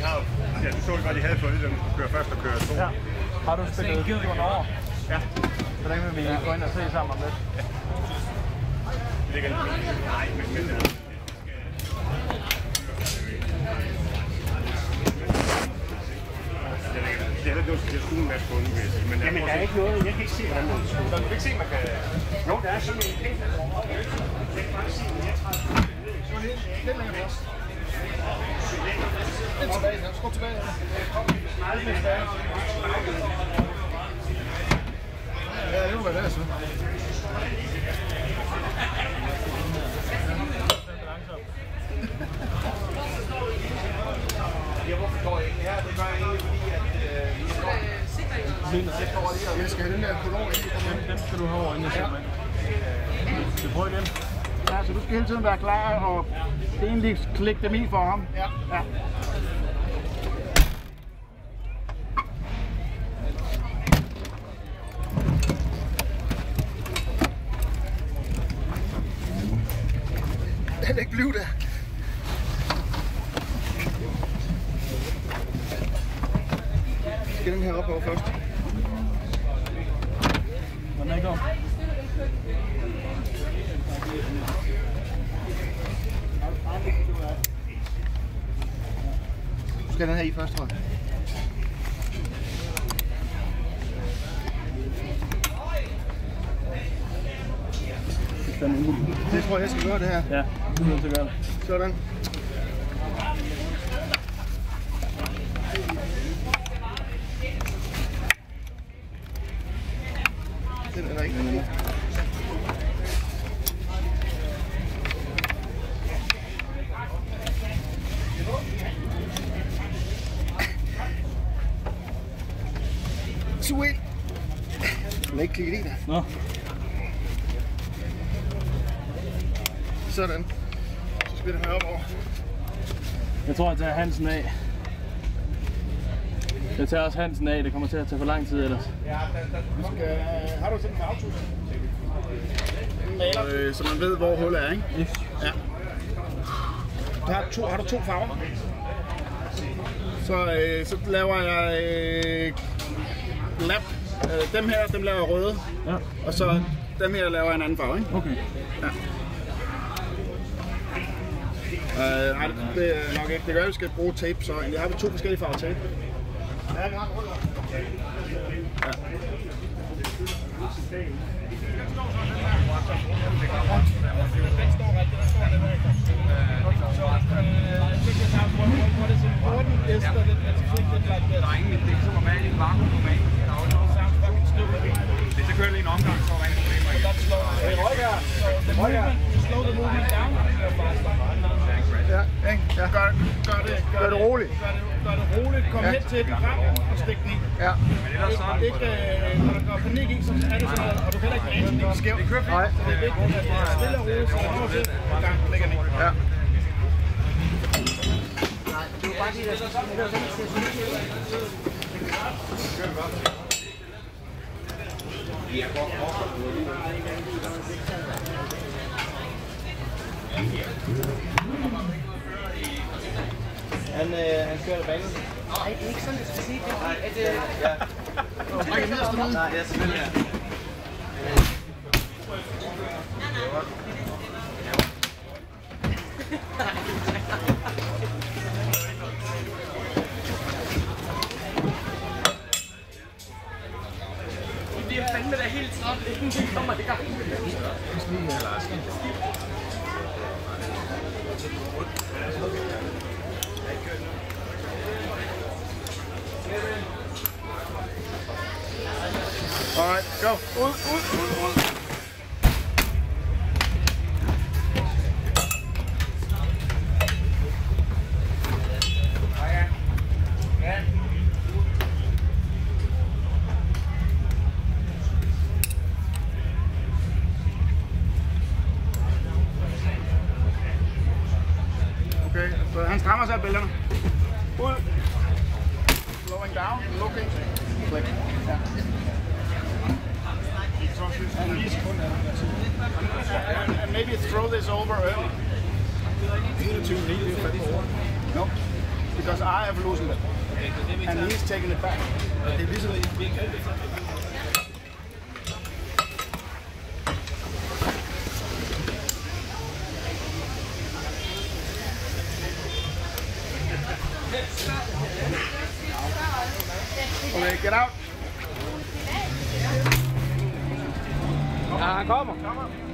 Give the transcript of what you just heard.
de har ja, du så jo godt, de havde fået det, at skulle køre først og køre to. Ja. Har du spillet videoen over? Ja. Så den vil vi gå ind og se sammen om lidt. Det ligger lidt Nej, men, men øh, det er det er sgu en masse fundet, vil jeg sige. Men Jamen, der er ikke noget. Jeg kan ikke se, hvordan man skal. Så du kan ikke se, man kan... Jo, der er sådan en. Jeg kan bare se, at jeg træder Lidt længere plads. Lidt tilbage, ja. Skub tilbage. Ja, det må være der, så. Jeg forstår ikke det her. Det var egentlig fordi, at øh, vi står Jeg skal have den der kolor ind. Den, den skal du have over inden jeg ser mig. Vi prøve igen? Ja, så du skal hele tiden være klar og egentlig klikke dem i for ham. Ja. ja. Den ikke blive der. Skal den her op over først? Den er ikke om. Du skal den her i først, tror jeg. Det tror jeg, jeg skal gøre det her. Ja, du er nødt til at gøre det. Sådan. Den er der ikke nogen. Sug ind. Den er ikke klikket i der. Nå, Sådan. Så spiller jeg op over. jeg tror, jeg tager Hansen af. Jeg tager også Hansen af. Det kommer til at tage for lang tid ellers. Du skal, har du sådan en? Maler. Øh, så man ved, hvor hullet er, ikke? Yes. Ja. Du har, to, har du to farver? Så, øh, så laver jeg øh, lap. Øh, dem her, dem laver røde. Ja, Og så dem her laver jeg en anden farve, ikke? okay. Øh, nej, det, er nok ikke. Det gør, at vi skal bruge tape, så jeg har vi to forskellige farver tape. Ja, vi har. Ja. What is important is that it, it's treated like this. Der er ingen, det er som at være i en vakuum normalt. Der er jo noget sounds fucking stupid. Det er så kører lige en omgang, så er der ingen problemer igen. That's slow. Hey, Røger. Movement down. Ja, ikke? Ja. Gør, gør, det, gør, det roligt. Gør det, gør det roligt. Kom Ja. hen til den frem og stik den i. Ja. Ikke, ikke øh, når der går panik i, så er det sådan noget, og du kan heller ikke blæse den skævt. Nej. Så det er vigtigt, at det er stille og roligt, så der kommer til, og gang lægger den i. Ja. Han, øh, han kører banen. Nej, det er ikke sådan, det skal sige. Det er fordi, at... Øh, Træk nederst ned. Nej, ja, selvfølgelig. det bliver fandme da helt træt, inden vi kommer i gang. All right, go. And I build down, looking. Click. Yeah. And, maybe throw this over early. No, because I have loosened it. And he's taking it back. Okay, get out. Ja, han kommer.